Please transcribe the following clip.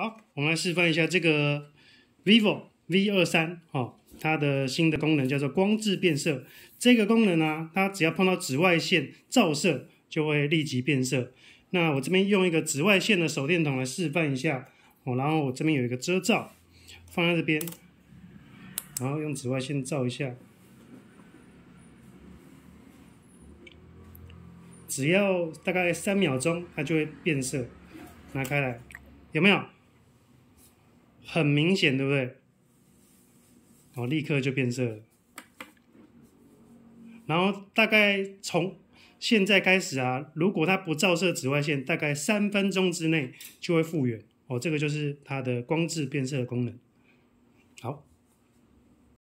好，我们来示范一下这个 vivo V 二三哦，它的新的功能叫做光致变色。这个功能呢，它只要碰到紫外线照射，就会立即变色。那我这边用一个紫外线的手电筒来示范一下哦，然后我这边有一个遮罩放在这边，然后用紫外线照一下，只要大概三秒钟，它就会变色。拿开来，有没有？很明显，对不对？哦，立刻就变色了。然后大概从现在开始啊，如果它不照射紫外线，大概三分钟之内就会复原。哦，这个就是它的光致变色功能。好